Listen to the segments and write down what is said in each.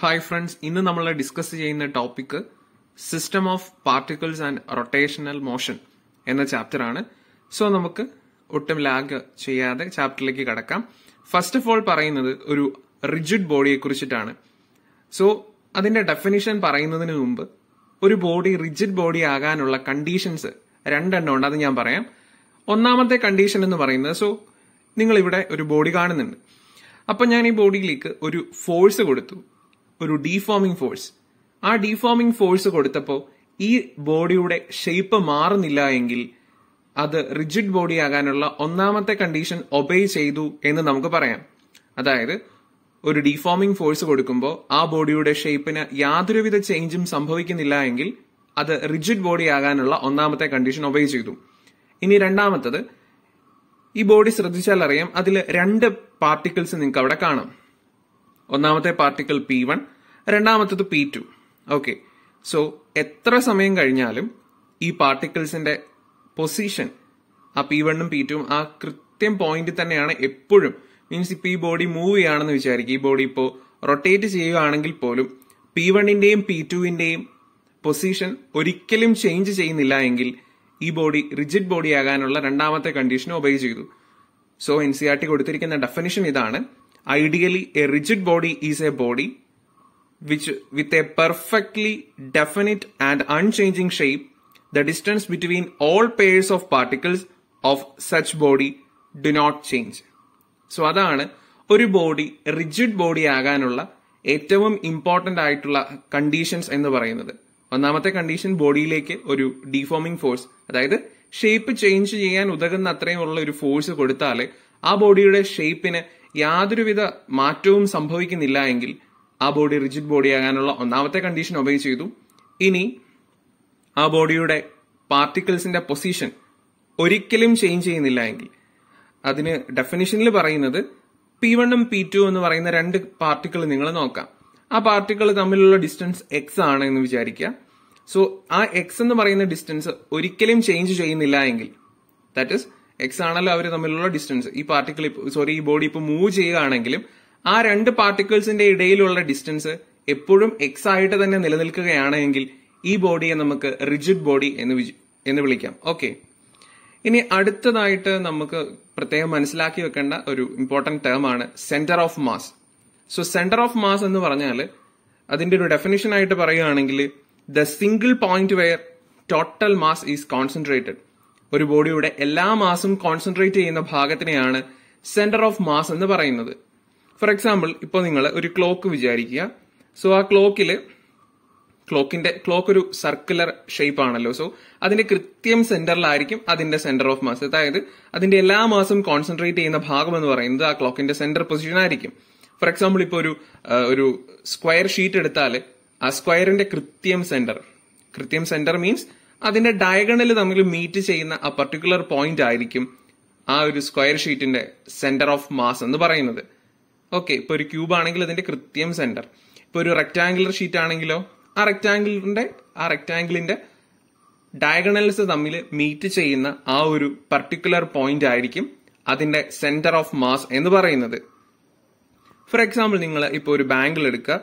Hi friends ഇന്ന് നമ്മൾ discuss ചെയ്യുന്ന topic system of particles and rotational motion എന്ന ചാപ്റ്റർ ആണ്. സോ നമുക്ക് ഒട്ടും ലാഗ് ചെയ്യാതെ ചാപ്റ്ററിലേക്ക് കടക്കാം. ഫസ്റ്റ് ഓഫ് ഓൾ പറയുന്നത് ഒരു റിജിഡ് ബോഡിയെ കുറിച്ചിട്ടാണ്. സോ അതിന്റെ ഡെഫിനിഷൻ പറയുന്നതിന് മുമ്പ് ഒരു ബോഡി റിജിഡ് ബോഡി ആകാനുള്ള കണ്ടീഷൻസ് രണ്ടെണ്ണം ഉണ്ട്. അത് ഞാൻ പറയാം. ഒന്നാമത്തെ കണ്ടീഷൻ എന്ന് പറയുന്നത് സോ നിങ്ങൾ ഇവിടെ ഒരു ബോഡി കാണുന്നുണ്ട്. അപ്പൊ ഞാൻ ഈ ബോഡിയിലേക്ക് ഒരു ഫോഴ്സ് കൊടുത്തു. ഒരു ഡീഫോമിംഗ് ഫോഴ്സ് ആ ഡീഫോമിംഗ് ഫോഴ്സ് കൊടുത്തപ്പോൾ ഈ ബോഡിയുടെ ഷേപ്പ് മാറുന്നില്ല എങ്കിൽ അത് റിജിഡ് ബോഡി ആകാനുള്ള ഒന്നാമത്തെ കണ്ടീഷൻ ഒബേ ചെയ്തു എന്ന് നമുക്ക് പറയാം. അതായത് ഒരു ഡീഫോമിംഗ് ഫോഴ്സ് കൊടുക്കുമ്പോൾ ആ ബോഡിയുടെ ഷേപ്പിന് യാതൊരുവിധ ചേഞ്ചും സംഭവിക്കുന്നില്ല എങ്കിൽ അത് റിജിഡ് ബോഡി ആകാനുള്ള ഒന്നാമത്തെ കണ്ടീഷൻ ഒബേ ചെയ്തു. ഇനി രണ്ടാമത്തത് ഈ ബോഡി ശ്രദ്ധിച്ചാൽ അറിയാം അതിൽ രണ്ട് പാർട്ടിക്കിൾസ് നിങ്ങൾക്ക് അവിടെ കാണാം. ഒന്നാമത്തെ പാർട്ടിക്കിൾ പി വൺ രണ്ടാമത്തത് പി ടു. ഓക്കെ സോ എത്ര സമയം കഴിഞ്ഞാലും ഈ പാർട്ടിക്കിൾസിന്റെ പൊസിഷൻ ആ പി വണ്ണും പി ടുവും ആ കൃത്യം പോയിന്റ് തന്നെയാണ് എപ്പോഴും. മീൻസ് ഇപ്പൊ ഈ ബോഡി മൂവ് ചെയ്യുകയാണെന്ന് വിചാരിക്കും ഈ ബോഡി ഇപ്പോൾ റൊട്ടേറ്റ് ചെയ്യുകയാണെങ്കിൽ പോലും പി വണ്ണിന്റെയും പി ടുവിന്റെയും പൊസിഷൻ ഒരിക്കലും ചേഞ്ച് ചെയ്യുന്നില്ല എങ്കിൽ ഈ ബോഡി റിജിഡ് ബോഡി ആകാനുള്ള രണ്ടാമത്തെ കണ്ടീഷൻ ഒബേ ചെയ്തു. So N C R T കൊടുത്തിരിക്കുന്ന ഡെഫിനിഷൻ ഇതാണ്. Ideally a rigid body is a body which with a perfectly definite and unchanging shape. The distance between all pairs of particles of such body do not change so അതാണ് ഒരു body rigid body ആകാനുള്ള ഏറ്റവും important ആയിട്ടുള്ള conditions എന്ന് പറയുന്നത് ഒന്നാമത്തെ condition ബോഡിയിലേക്ക് ഒരു ഡീഫോമിംഗ് ഫോഴ്സ് അതായത് ഷേപ്പ് ചേഞ്ച് ചെയ്യാൻ ഉതകുന്ന അത്രയും ഉള്ള ഒരു ഫോഴ്സ് കൊടുത്താൽ ആ ബോഡിയുടെ ഷേപ്പിന് യാതൊരുവിധ മാറ്റവും സംഭവിക്കുന്നില്ല എങ്കിൽ ആ ബോഡി റിജിഡ് ബോഡി ആകാനുള്ള ഒന്നാമത്തെ കണ്ടീഷൻ ഒബേ ചെയ്തു. ഇനി ആ ബോഡിയുടെ പാർട്ടിക്കിൾസിന്റെ പൊസിഷൻ ഒരിക്കലും ചേഞ്ച് ചെയ്യുന്നില്ല എങ്കിൽ. അതിന് ഡെഫിനിഷനിൽ പറയുന്നത് പി വണ്ണും പി ടു എന്ന് പറയുന്ന രണ്ട് പാർട്ടിക്കിൾ നിങ്ങൾ നോക്കാം. ആ പാർട്ടിക്കിൾ തമ്മിലുള്ള ഡിസ്റ്റൻസ് എക്സ് ആണ് എന്ന് വിചാരിക്കുക സോ ആ എക്സ് എന്ന് പറയുന്ന ഡിസ്റ്റൻസ് ഒരിക്കലും ചേഞ്ച് ചെയ്യുന്നില്ല എങ്കിൽ. ദാറ്റ് ഇസ് എക്സ് ആണല്ലോ അവർ തമ്മിലുള്ള ഡിസ്റ്റൻസ് ഈ പാർട്ടിക്കിൾ സോറി ഈ ബോഡി ഇപ്പോൾ മൂവ് ചെയ്യുകയാണെങ്കിലും ആ രണ്ട് പാർട്ടിക്കിൾസിന്റെ ഇടയിലുള്ള ഡിസ്റ്റൻസ് എപ്പോഴും എക്സ് ആയിട്ട് തന്നെ നിലനിൽക്കുകയാണെങ്കിൽ ഈ ബോഡിയെ നമുക്ക് റിജിഡ് ബോഡി എന്ന് എന്ന് വിളിക്കാം. ഓക്കെ ഇനി അടുത്തതായിട്ട് നമുക്ക് പ്രത്യേകം മനസ്സിലാക്കി വെക്കേണ്ട ഒരു ഇമ്പോർട്ടന്റ് ടേം ആണ് centre of mass so centre of mass എന്ന് പറഞ്ഞാൽ അതിന്റെ ഒരു ഡെഫിനിഷൻ ആയിട്ട് പറയുകയാണെങ്കിൽ the single point where total mass is concentrated ഒരു ബോഡിയുടെ എല്ലാ മാസും കോൺസെൻട്രേറ്റ് ചെയ്യുന്ന ഭാഗത്തിനെയാണ് സെന്റർ ഓഫ് മാസ് എന്ന് പറയുന്നത്. ഫോർ എക്സാമ്പിൾ ഇപ്പോൾ നിങ്ങൾ ഒരു ക്ലോക്ക് വിചാരിക്കുക. സോ ആ ക്ലോക്കിൽ ക്ലോക്കിന്റെ ക്ലോക്ക് ഒരു സർക്കുലർ ഷേപ്പ് ആണല്ലോ. സോ അതിന്റെ കൃത്യം സെന്ററിലായിരിക്കും അതിന്റെ സെന്റർ ഓഫ് മാസ് അതായത് അതിന്റെ എല്ലാ മാസം കോൺസെൻട്രേറ്റ് ചെയ്യുന്ന ഭാഗം എന്ന് പറയുന്നത് ആ ക്ലോക്കിന്റെ സെന്റർ പൊസിഷൻ ആയിരിക്കും. ഫോർ എക്സാമ്പിൾ ഇപ്പോൾ ഒരു ഒരു സ്ക്വയർ ഷീറ്റ് എടുത്താൽ ആ സ്ക്വയറിന്റെ കൃത്യം സെന്റർ കൃത്യം സെന്റർ മീൻസ് അതിന്റെ ഡയഗണൽ തമ്മിൽ മീറ്റ് ചെയ്യുന്ന ആ പർട്ടിക്കുലർ പോയിന്റ് ആയിരിക്കും ആ ഒരു സ്ക്വയർ ഷീറ്റിന്റെ സെന്റർ ഓഫ് മാസ് എന്ന് പറയുന്നത്. ഓക്കെ ഇപ്പൊ ഒരു ക്യൂബ് ആണെങ്കിൽ അതിന്റെ കൃത്യം സെന്റർ ഇപ്പൊ ഒരു റെക്ടാംഗുലർ ഷീറ്റ് ആണെങ്കിലോ ആ റെക്ടാംഗിളിന്റെ ആ റെക്ടാംഗിളിന്റെ ഡയഗണൽസ് തമ്മിൽ മീറ്റ് ചെയ്യുന്ന ആ ഒരു പർട്ടിക്കുലർ പോയിന്റ് ആയിരിക്കും അതിന്റെ സെന്റർ ഓഫ് മാസ് എന്ന് പറയുന്നത്. ഫോർ എക്സാമ്പിൾ നിങ്ങൾ ഇപ്പോൾ ഒരു ബാങ്കിൾ എടുക്കുക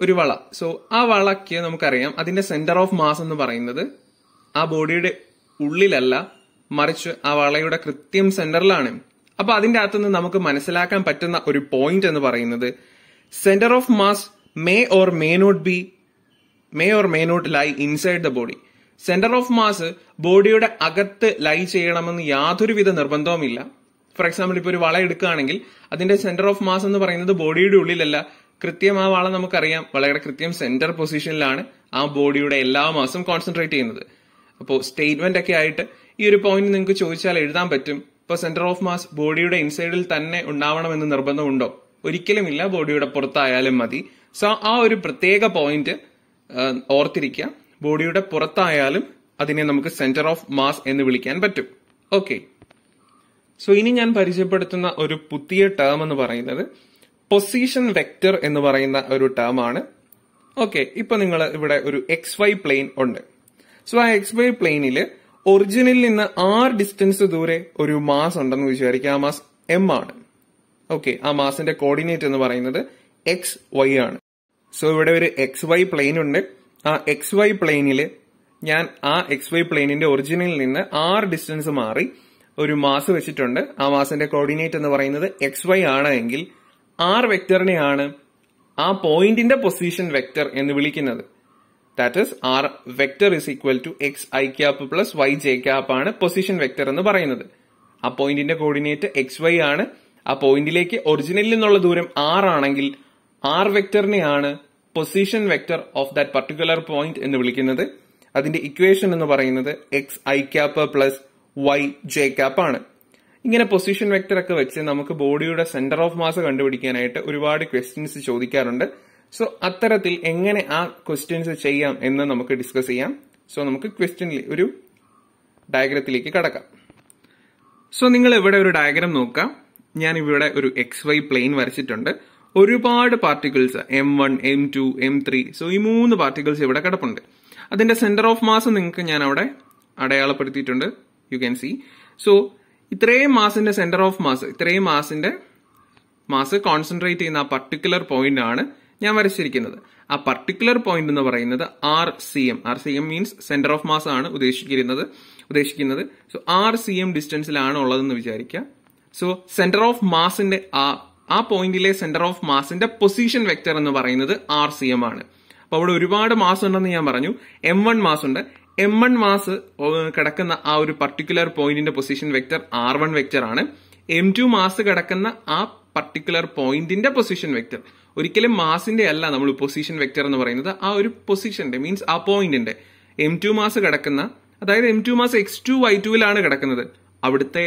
ഒരു വള. സോ ആ വളയ്ക്ക് നമുക്കറിയാം അതിന്റെ സെന്റർ ഓഫ് മാസ് എന്ന് പറയുന്നത് ആ ബോഡിയുടെ ഉള്ളിലല്ല മറിച്ച് ആ വളയുടെ കൃത്യം സെന്ററിലാണ്. അപ്പൊ അതിന്റെ അകത്തുനിന്ന് നമുക്ക് മനസ്സിലാക്കാൻ പറ്റുന്ന ഒരു പോയിന്റ് എന്ന് പറയുന്നത് centre of mass may or may not be may or may not lie inside the body centre of mass ബോഡിയുടെ അകത്ത് ലൈ ചെയ്യണമെന്ന് യാതൊരുവിധ നിർബന്ധവുമില്ല. ഫോർ എക്സാമ്പിൾ ഇപ്പോൾ ഒരു വള എടുക്കുകയാണെങ്കിൽ അതിന്റെ സെന്റർ ഓഫ് മാസ് എന്ന് പറയുന്നത് ബോഡിയുടെ ഉള്ളിലല്ല. കൃത്യം ആ വള നമുക്കറിയാം. വളയുടെ കൃത്യം സെന്റർ പൊസിഷനിലാണ് ആ ബോഡിയുടെ എല്ലാ മാസും കോൺസെൻട്രേറ്റ് ചെയ്യുന്നത്. അപ്പോൾ സ്റ്റേറ്റ്മെന്റ് ഒക്കെ ആയിട്ട് ഈ ഒരു പോയിന്റ് നിങ്ങൾക്ക് ചോദിച്ചാൽ എഴുതാൻ പറ്റും. ഇപ്പോൾ സെന്റർ ഓഫ് മാസ് ബോഡിയുടെ ഇൻസൈഡിൽ തന്നെ ഉണ്ടാവണമെന്ന് നിർബന്ധമുണ്ടോ? ഒരിക്കലുമില്ല ബോഡിയുടെ പുറത്തായാലും മതി. സോ ആ ഒരു പ്രത്യേക പോയിന്റ് ഓർത്തിരിക്കുക. ബോഡിയുടെ പുറത്തായാലും അതിനെ നമുക്ക് സെന്റർ ഓഫ് മാസ് എന്ന് വിളിക്കാൻ പറ്റും. ഓക്കെ സോ ഇനി ഞാൻ പരിചയപ്പെടുത്തുന്ന ഒരു പുതിയ ടേം എന്ന് പറയുന്നത് പൊസിഷൻ വെക്ടർ എന്ന് പറയുന്ന ഒരു ടേം ആണ്. ഓക്കെ ഇപ്പൊ നിങ്ങൾ ഇവിടെ ഒരു എക്സ് വൈ പ്ലെയിൻ ഉണ്ട്. സോ ആ എക്സ് വൈ പ്ലെയിനിൽ ഒറിജിനിൽ നിന്ന് ആർ ഡിസ്റ്റൻസ് ദൂരെ ഒരു മാസ് ഉണ്ടെന്ന് വിചാരിക്കുക. ആ മാസ് എം ആണ്. ഓക്കെ ആ മാസിന്റെ കോർഡിനേറ്റ് എന്ന് പറയുന്നത് എക്സ് വൈ ആണ്. സോ ഇവിടെ ഒരു എക്സ് വൈ പ്ലെയിൻ ഉണ്ട്. ആ എക്സ് വൈ പ്ലെയിനിൽ ഞാൻ ആ എക്സ് വൈ പ്ലെയിനിന്റെ ഒറിജിനിൽ നിന്ന് ആർ ഡിസ്റ്റൻസ് മാറി ഒരു മാസ് വെച്ചിട്ടുണ്ട്. ആ മാസിന്റെ കോർഡിനേറ്റ് എന്ന് പറയുന്നത് എക്സ് വൈ ആണ് എങ്കിൽ ആർ വെക്ടറിനെയാണ് ആ പോയിന്റിന്റെ പൊസിഷൻ വെക്ടർ എന്ന് വിളിക്കുന്നത്. That is R vector is equal to X I cap plus Y J cap ആണ് പൊസിഷൻ വെക്ടർ എന്ന് പറയുന്നത്. ആ പോയിന്റിന്റെ കോർഡിനേറ്റ് എക്സ് വൈ ആണ്. ആ പോയിന്റിലേക്ക് ഒറിജിനലിൽ നിന്നുള്ള ദൂരം ആർ ആണെങ്കിൽ R വെക്ടറിനെയാണ് position vector of that particular point എന്ന് വിളിക്കുന്നത്. അതിന്റെ ഇക്വേഷൻ എന്ന് പറയുന്നത് X I cap plus Y J cap ആണ്. ഇങ്ങനെ പൊസിഷൻ വെക്ടർ ഒക്കെ വെച്ച് നമുക്ക് ബോഡിയുടെ സെന്റർ ഓഫ് മാസ് കണ്ടുപിടിക്കാനായിട്ട് ഒരുപാട് ക്വസ്റ്റ്യൻസ് ചോദിക്കാറുണ്ട്. സോ അത്തരത്തിൽ എങ്ങനെ ആ ക്വസ്റ്റ്യൻസ് ചെയ്യാം എന്ന് നമുക്ക് ഡിസ്കസ് ചെയ്യാം. സോ നമുക്ക് ക്വസ്റ്റ്യനിൽ ഒരു ഡയഗ്രത്തിലേക്ക് കടക്കാം. സോ നിങ്ങൾ ഇവിടെ ഒരു ഡയഗ്രാം നോക്കാം. ഞാൻ ഇവിടെ ഒരു എക്സ് വൈ പ്ലെയിൻ വരച്ചിട്ടുണ്ട്. ഒരുപാട് particles M one M two M three so ഈ മൂന്ന് പാർട്ടിക്കിൾസ് ഇവിടെ കിടപ്പുണ്ട്. അതിന്റെ സെന്റർ ഓഫ് മാസ് നിങ്ങൾക്ക് ഞാൻ അവിടെ അടയാളപ്പെടുത്തിയിട്ടുണ്ട്. യു ക്യാൻ സി സോ ഇത്രയും മാസിന്റെ സെന്റർ ഓഫ് മാസ് ഇത്രയും മാസിന്റെ മാസ് കോൺസെൻട്രേറ്റ് ചെയ്യുന്ന ആ പർട്ടിക്കുലർ പോയിന്റ് ആണ് ഞാൻ വരച്ചിരിക്കുന്നത്. ആ പർട്ടിക്കുലർ പോയിന്റ് എന്ന് പറയുന്നത് r c m r c m means centre of mass ആണ് ഉദ്ദേശിക്കുന്നത്. ഉദ്ദേശിക്കുന്നത് സോ ആർ സി എം ഡിസ്റ്റൻസിലാണ് ഉള്ളതെന്ന് വിചാരിക്കുക. സോ സെന്റർ ഓഫ് മാസിന്റെ ആ ആ പോയിന്റിലെ സെന്റർ ഓഫ് മാസിന്റെ പൊസിഷൻ വെക്ടർ എന്ന് പറയുന്നത് ആർ സി എം ആണ്. അപ്പൊ അവിടെ ഒരുപാട് മാസ് ഉണ്ടെന്ന് ഞാൻ പറഞ്ഞു. എം വൺ മാസ് ഉണ്ട്. എം വൺ മാസ് കിടക്കുന്ന ആ ഒരു പർട്ടിക്കുലർ പോയിന്റിന്റെ position vector R one vector ആണ്. എം ടു മാസ് കിടക്കുന്ന ആ പർട്ടിക്കുലർ പോയിന്റിന്റെ പൊസിഷൻ വെക്ടർ ഒരിക്കലും മാസിന്റെ അല്ല നമ്മൾ പൊസിഷൻ വെക്ടർ എന്ന് പറയുന്നത് ആ ഒരു പൊസിഷന്റെ മീൻസ് ആ പോയിന്റിന്റെ എം ടു മാസ് കിടക്കുന്ന അതായത് M two mass X two Y ടുവിലാണ് കിടക്കുന്നത്. അവിടുത്തെ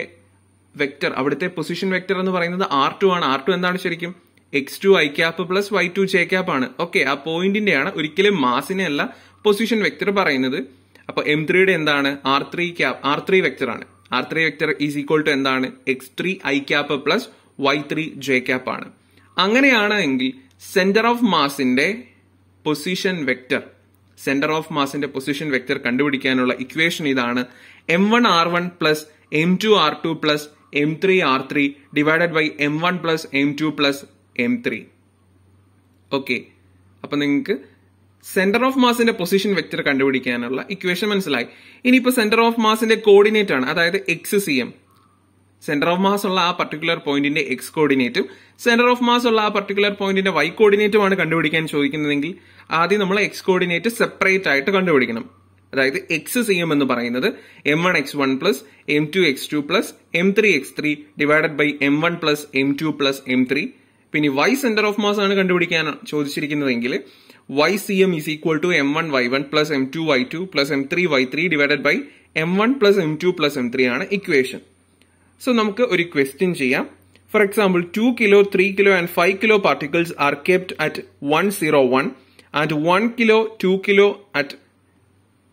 വെക്ടർ അവിടുത്തെ പൊസിഷൻ വെക്ടർ എന്ന് പറയുന്നത് ആർ ടു ആണ്. ആർ ടു എന്താണ് ശരിക്കും? X two I cap plus Y two J cap ആണ്. ഓക്കെ ആ പോയിന്റിന്റെ ആണ് ഒരിക്കലും മാസിനെ അല്ല പൊസിഷൻ വെക്ടർ പറയുന്നത്. അപ്പൊ എം ത്രീയുടെ എന്താണ്? R three cap r three vector ആണ്. R three vector is equal to എന്താണ്? X three i cap plus y three j cap ആണ്. അങ്ങനെയാണ് എങ്കിൽ സെന്റർ ഓഫ് മാസിന്റെ പൊസിഷൻ വെക്ടർ സെന്റർ ഓഫ് മാസിന്റെ പൊസിഷൻ വെക്ടർ കണ്ടുപിടിക്കാനുള്ള ഇക്വേഷൻ ഇതാണ് m one r one plus m two r two plus m three r three divided by m one plus m two plus m three okay അപ്പൊ നിങ്ങൾക്ക് centre of മാസിന്റെ position vector കണ്ടുപിടിക്കാനുള്ള equation മനസ്സിലായി. ഇനിയിപ്പോ centre of മാസിന്റെ coordinate ആണ്. അതായത് x c m centre of mass ഉള്ള ആ പർട്ടിക്കുലർ പോയിന്റിന്റെ എക്സ് കോർഡിനേറ്റും സെന്റർ ഓഫ് മാസ് ഉള്ള ആ പർട്ടിക്കുലർ പോയിന്റിന്റെ വൈ കോർഡിനേറ്റുമാണ് കണ്ടുപിടിക്കാൻ ചോദിക്കുന്നതെങ്കിൽ ആദ്യം നമ്മൾ എക്സ് കോർഡിനേറ്റ് സെപ്പറേറ്റ് ആയിട്ട് കണ്ടുപിടിക്കണം. അതായത് എക്സ് സി എം എന്ന് പറയുന്നത് m one x one plus m two x two plus m three x three divided by m one plus m two plus m three പിന്നെ Y centre of mass ആണ് കണ്ടുപിടിക്കാൻ ചോദിച്ചിരിക്കുന്നതെങ്കിൽ y c m is equal to m one y one plus m two y two plus m three y three divided by m one plus m two plus m three ആണ് equation so നമുക്ക് ഒരു question ചെയ്യാം. For example two kilo three kilo and five kilo particles are kept at one zero one and one kilo two kilo at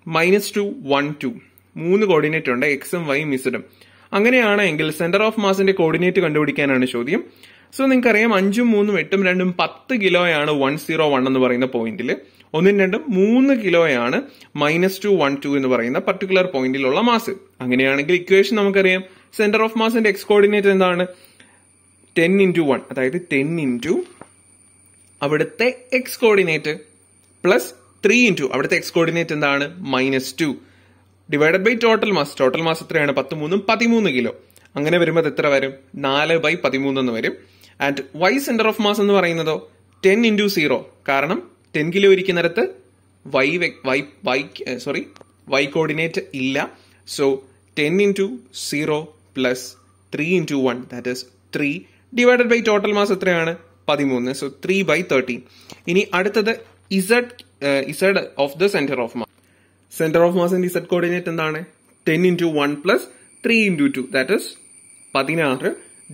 minus two one two മൂന്ന് coordinate ഉണ്ട്. എക്സും Y ഇസഡും അങ്ങനെയാണെങ്കിൽ centre of മാസിന്റെ coordinate കണ്ടുപിടിക്കാനാണ് ചോദ്യം. So നിങ്ങൾക്കറിയാം അഞ്ചും മൂന്നും എട്ടും രണ്ടും പത്ത് കിലോയാണ് വൺ സീറോ വൺ എന്ന് പറയുന്ന പോയിന്റിൽ ഒന്നും രണ്ടും മൂന്ന് കിലോയാണ് മൈനസ് ടു വൺ ടു എന്ന് പറയുന്ന പർട്ടിക്കുലർ പോയിന്റിലുള്ള മാസ് അങ്ങനെയാണെങ്കിൽ ഇക്വേഷൻ നമുക്കറിയാം. സെന്റർ ഓഫ് മാസിന്റെ എക്സ് കോർഡിനേറ്റ് എന്താണ്? ടെൻ ഇന്റു വൺ അതായത് ടെൻ ഇന്റു അവിടുത്തെ X coordinate plus three into അവിടുത്തെ എക്സ് കോർഡിനേറ്റ് എന്താണ്? Minus two divided by total mass total mass എത്രയാണ്? പത്ത് മൂന്നും പതിമൂന്ന് കിലോ അങ്ങനെ വരുമ്പോൾ എത്ര വരും? നാല് ബൈ പതിമൂന്ന് എന്ന് വരും. And Y centre of mass എന്ന് പറയുന്നതോ? ടെൻ ഇന്റു സീറോ കാരണം ടെൻ കിലോ ഇരിക്കുന്നിടത്ത് Y Y Y sorry Y coordinate ഇല്ല. So ten into zero plus three into one that is three divided by total mass എത്രയാണ്? പതിമൂന്ന്. So three by thirteen ഇനി അടുത്തത് Z Z of the centre of mass centre of മാസിന്റെ Z coordinate എന്താണ്? Ten into one plus three into two that is പതിനാറ്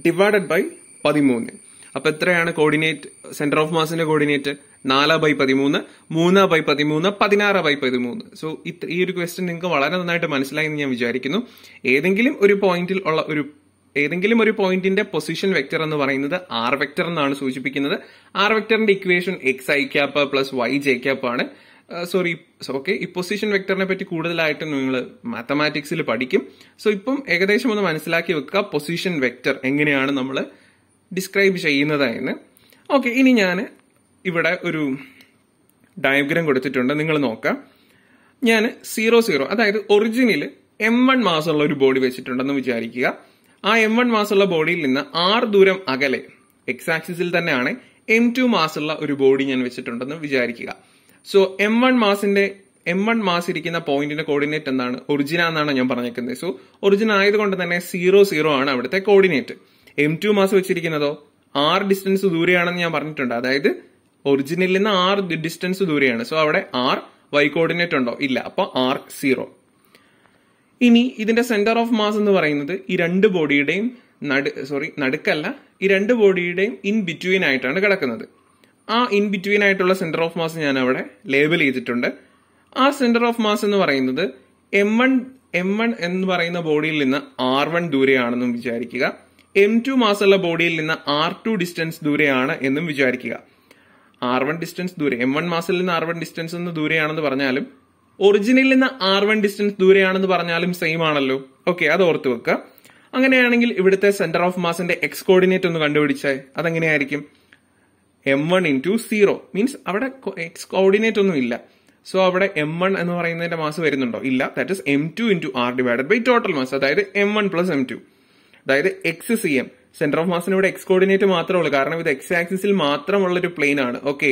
divided by പതിമൂന്ന്. അപ്പൊ എത്രയാണ് coordinate centre of മാസിന്റെ കോർഡിനേറ്റ് നാല് ബൈ പതിമൂന്ന് മൂന്ന് ബൈ പതിമൂന്ന് പതിനാറ് ബൈ പതിമൂന്ന്. സോ ഈ ഒരു ക്വസ്റ്റ്യൻ നിങ്ങൾക്ക് വളരെ നന്നായിട്ട് മനസ്സിലായി എന്ന് ഞാൻ വിചാരിക്കുന്നു. ഏതെങ്കിലും ഒരു പോയിന്റിൽ ഉള്ള ഒരു ഏതെങ്കിലും ഒരു പോയിന്റിന്റെ പൊസിഷൻ വെക്ടർ എന്ന് പറയുന്നത് ആർ വെക്ടർ എന്നാണ് സൂചിപ്പിക്കുന്നത്. ആർ വെക്ടറിന്റെ equation X I cap plus Y J cap ആണ്. സോറി ഓക്കെ ഈ പൊസിഷൻ വെക്ടറിനെ പറ്റി കൂടുതലായിട്ട് നിങ്ങൾ മാത്തമാറ്റിക്സിൽ പഠിക്കും. സോ ഇപ്പം ഏകദേശം ഒന്ന് മനസ്സിലാക്കി വെക്കുക പൊസിഷൻ വെക്ടർ എങ്ങനെയാണ് നമ്മൾ ഡിസ്ക്രൈബ് ചെയ്യുന്നത് എന്ന്. ഓക്കെ ഇനി ഞാൻ ഇവിടെ ഒരു ഡയഗ്രാം കൊടുത്തിട്ടുണ്ട്. നിങ്ങൾ നോക്കാം. ഞാൻ സീറോ സീറോ അതായത് ഒറിജിനിൽ എം വൺ മാസമുള്ള ഒരു ബോഡി വെച്ചിട്ടുണ്ടെന്ന് വിചാരിക്കുക. ആ എം വൺ മാസമുള്ള ബോഡിയിൽ നിന്ന് ആറ് ദൂരം അകലെ എക്സ് ആക്സിസിൽ തന്നെയാണ് എം ടു മാസമുള്ള ഒരു ബോഡി ഞാൻ വെച്ചിട്ടുണ്ടെന്ന് വിചാരിക്കുക. സോ എം വൺ മാസിന്റെ എം വൺ മാസ് ഇരിക്കുന്ന പോയിന്റിന്റെ കോർഡിനേറ്റ് എന്താണ്? ഒറിജിന എന്നാണ് ഞാൻ പറഞ്ഞേക്കുന്നത്. സോ ഒറിജിൻ ആയതുകൊണ്ട് തന്നെ സീറോ സീറോ ആണ് അവിടുത്തെ കോർഡിനേറ്റ് എം ടു മാസ് വെച്ചിരിക്കുന്നതോ? ആറ് ഡിസ്റ്റൻസ് ദൂരെയാണെന്ന് ഞാൻ പറഞ്ഞിട്ടുണ്ട്. അതായത് ഒറിജിനിൽ നിന്ന് ആർ ഡിസ്റ്റൻസ് ദൂരെയാണ്. സോ അവിടെ ആർ വൈ കോർഡിനേറ്റ് ഉണ്ടോ? ഇല്ല. അപ്പൊ ആർ സീറോ ഇനി ഇതിന്റെ സെന്റർ ഓഫ് മാസ് എന്ന് പറയുന്നത് ഈ രണ്ട് ബോഡിയുടെയും നടു സോറി നടുക്കല്ല. ഈ രണ്ട് ബോഡിയുടെയും ഇൻ ബിറ്റ്വീൻ ആയിട്ടാണ് കിടക്കുന്നത്. ആ ഇൻ ബിറ്റ്വീൻ ആയിട്ടുള്ള സെന്റർ ഓഫ് മാസ് ഞാൻ അവിടെ ലേബൽ ചെയ്തിട്ടുണ്ട്. ആ സെന്റർ ഓഫ് മാസ് എന്ന് പറയുന്നത് എം വൺ എം വൺ എന്ന് പറയുന്ന ബോഡിയിൽ നിന്ന് ആർ വൺ ദൂരെയാണെന്നും വിചാരിക്കുക. എം ടു മാസുള്ള ബോഡിയിൽ നിന്ന് ആർ ടു ഡിസ്റ്റൻസ് ദൂരെയാണ് എന്നും വിചാരിക്കുക. ആർ വൺ ഡിസ്റ്റൻസ് ദൂരെ. എം വൺ മാസിൽ നിന്ന് ആർ വൺ ഡിസ്റ്റൻസ് നിന്ന് ദൂരെയാണെന്ന് പറഞ്ഞാലും ഒറിജിനിൽ നിന്ന് ആർ വൺ ഡിസ്റ്റൻസ് ദൂരെയാണെന്ന് പറഞ്ഞാലും സെയിം ആണല്ലോ. ഓക്കെ അത് ഓർത്ത് വെക്കുക അങ്ങനെയാണെങ്കിൽ ഇവിടുത്തെ സെന്റർ ഓഫ് മാസിന്റെ എക്സ് കോർഡിനേറ്റ് ഒന്ന് കണ്ടുപിടിച്ചേ. അതെങ്ങനെയായിരിക്കും? M one into zero means അവിടെ എക്സ് കോർഡിനേറ്റ് ഒന്നും ഇല്ല. സോ അവിടെ എം വൺ എന്ന് പറയുന്നതിന്റെ മാസ് വരുന്നുണ്ടോ? ഇല്ല. That is M two into R divided by total mass അതായത് M one plus M two അതായത് X C M centre of മാസിന് ഇവിടെ എക്സ് കോർഡിനേറ്റ് മാത്രമേ ഉള്ളൂ. കാരണം ഇത് എക്സ് ആക്സിസിൽ മാത്രമുള്ള ഒരു പ്ലെയിൻ ആണ് ഓക്കെ.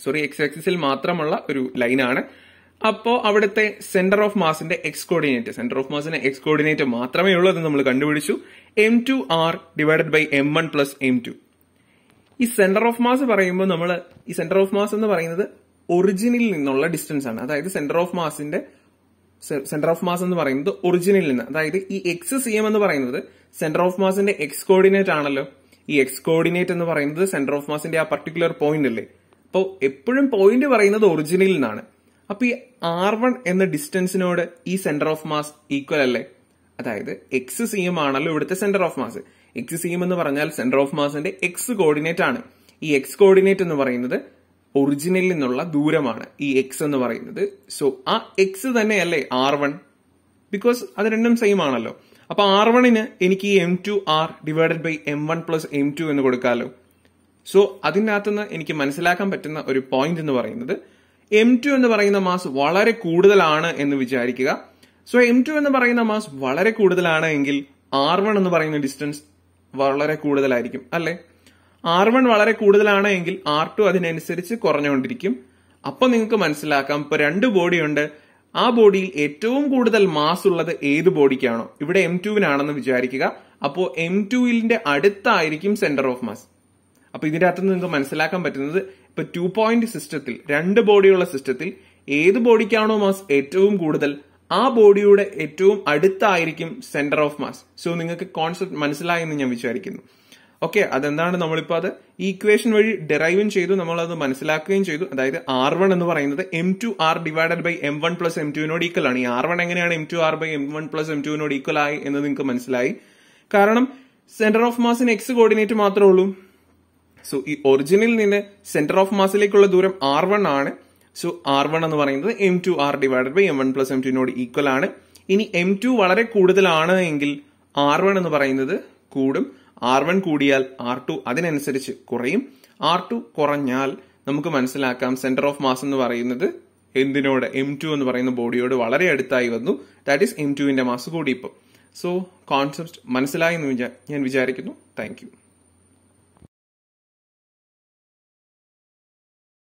സോറി എക്സ് ആക്സിസിൽ മാത്രമുള്ള ഒരു ലൈൻ ആണ് അപ്പോ അവിടുത്തെ സെന്റർ ഓഫ് മാസിന്റെ എക്സ് കോർഡിനേറ്റ് സെന്റർ ഓഫ് മാസിന്റെ എക്സ് കോർഡിനേറ്റ് മാത്രമേ ഉള്ളൂ അത് നമ്മൾ കണ്ടുപിടിച്ചു. M two R divided by M one plus M two ഈ സെന്റർ ഓഫ് മാസ് പറയുമ്പോൾ നമ്മൾ ഈ സെന്റർ ഓഫ് മാസ് എന്ന് പറയുന്നത് ഒറിജിനിൽ നിന്നുള്ള ഡിസ്റ്റൻസ് ആണ് അതായത് centre of mass centre of mass എന്ന് പറയുന്നത് ഒറിജിനിൽ നിന്ന്. അതായത് ഈ എക്സ് സി എം എന്ന് പറയുന്നത് സെന്റർ ഓഫ് മാസിന്റെ എക്സ് കോർഡിനേറ്റ് ആണല്ലോ. ഈ എക്സ് കോർഡിനേറ്റ് എന്ന് പറയുന്നത് സെന്റർ ഓഫ് മാസിന്റെ ആ പർട്ടിക്കുലർ പോയിന്റ് അല്ലേ? അപ്പോൾ എപ്പോഴും പോയിന്റ് പറയുന്നത് ഒറിജിനിൽ നിന്നാണ്. അപ്പൊ ഈ ആർ വൺ എന്ന ഡിസ്റ്റൻസിനോട് ഈ സെന്റർ ഓഫ് മാസ് ഈക്വൽ അല്ലേ? അതായത് എക്സ് സി എം ആണല്ലോ ഇവിടുത്തെ centre of mass X C M എന്ന് പറഞ്ഞാൽ സെന്റർ ഓഫ് മാസിന്റെ എക്സ് കോർഡിനേറ്റ് ആണ്. ഈ എക്സ് കോർഡിനേറ്റ് എന്ന് പറയുന്നത് ഒറിജിനിൽ നിന്നുള്ള ദൂരമാണ് ഈ എക്സ് എന്ന് പറയുന്നത്. സോ ആ എക്സ് തന്നെയല്ലേ ആർ വൺ ബിക്കോസ് അത് രണ്ടും സെയിം ആണല്ലോ. അപ്പൊ ആർ വണ്ണിന് എനിക്ക് ഈ M two R divided by M one plus M two എന്ന് കൊടുക്കാമല്ലോ സോ അതിനകത്തുനിന്ന് എനിക്ക് മനസ്സിലാക്കാൻ പറ്റുന്ന ഒരു പോയിന്റ് എന്ന് പറയുന്നത് എം ടു എന്ന് പറയുന്ന മാസ് വളരെ കൂടുതലാണ് എന്ന് വിചാരിക്കുക. സോ എം ടു എന്ന് പറയുന്ന മാസ് വളരെ കൂടുതലാണ് എങ്കിൽ ആർ വൺ എന്ന് പറയുന്ന ഡിസ്റ്റൻസ് വളരെ കൂടുതലായിരിക്കും അല്ലേ? ആർ വൺ വളരെ കൂടുതലാണ് എങ്കിൽ ആർ ടു അതിനനുസരിച്ച് കുറഞ്ഞുകൊണ്ടിരിക്കും. അപ്പൊ നിങ്ങൾക്ക് മനസ്സിലാക്കാം ഇപ്പൊ രണ്ട് ബോഡിയുണ്ട് ആ ബോഡിയിൽ ഏറ്റവും കൂടുതൽ മാസ് ഉള്ളത് ഏത് ബോഡിക്കാണോ ഇവിടെ എം ടുവിനാണെന്ന് വിചാരിക്കുക. അപ്പോ എം ടുവിലിന്റെ അടുത്തായിരിക്കും സെന്റർ ഓഫ് മാസ് അപ്പൊ ഇതിന്റെ അകത്ത് നിങ്ങൾക്ക് മനസ്സിലാക്കാൻ പറ്റുന്നത് ഇപ്പൊ ടു പോയിന്റ് സിസ്റ്റത്തിൽ രണ്ട് ബോഡിയുള്ള സിസ്റ്റത്തിൽ ഏത് ബോഡിക്കാണോ മാസ് ഏറ്റവും കൂടുതൽ ആ ബോഡിയുടെ ഏറ്റവും അടുത്തായിരിക്കും സെന്റർ ഓഫ് മാസ് സോ നിങ്ങൾക്ക് കോൺസെപ്റ്റ് മനസ്സിലായെന്ന് ഞാൻ വിചാരിക്കുന്നു. ഓക്കെ അതെന്താണ് നമ്മളിപ്പോ അത് ഈക്വേഷൻ വഴി ഡെറൈവും ചെയ്തു നമ്മൾ അത് മനസ്സിലാക്കുകയും ചെയ്തു. അതായത് ആർ വൺ എന്ന് പറയുന്നത് M two R divided by M one plus M ടുവിനോട് equal ആണ്. ഈ ആർ വൺ എങ്ങനെയാണ് M two R by M one plus M ടുവിനോട് equal ആയി എന്ന് നിങ്ങൾക്ക് മനസ്സിലായി. കാരണം സെന്റർ ഓഫ് മാസിന് എക്സ് കോർഡിനേറ്റ് മാത്രമേ ഉള്ളൂ. സോ ഈ ഒറിജിനിൽ നിന്ന് സെന്റർ ഓഫ് മാസിലേക്കുള്ള ദൂരം ആർ വൺ ആണ്. സോ ആർ വൺ എന്ന് പറയുന്നത് M two R divided by M one plus M ടുവിനോട് equal ആണ്. ഇനി എം ടു വളരെ കൂടുതലാണ് എങ്കിൽ ആർ വൺ എന്ന് പറയുന്നത് കൂടും. ആർ വൺ കൂടിയാൽ ആർ ടു അതിനനുസരിച്ച് കുറയും. ആർ ടു കുറഞ്ഞാൽ നമുക്ക് മനസ്സിലാക്കാം സെന്റർ ഓഫ് മാസ് എന്ന് പറയുന്നത് എന്തിനോട്? എം ടു എന്ന് പറയുന്ന ബോഡിയോട് വളരെ അടുത്തായി വന്നു. ദാറ്റ് ഈസ് എം ടുവിന്റെ മാസ് കൂടി ഇപ്പോൾ സോ കോൺസെപ്റ്റ് മനസ്സിലായി എന്ന് ഞാൻ വിചാരിക്കുന്നു. താങ്ക്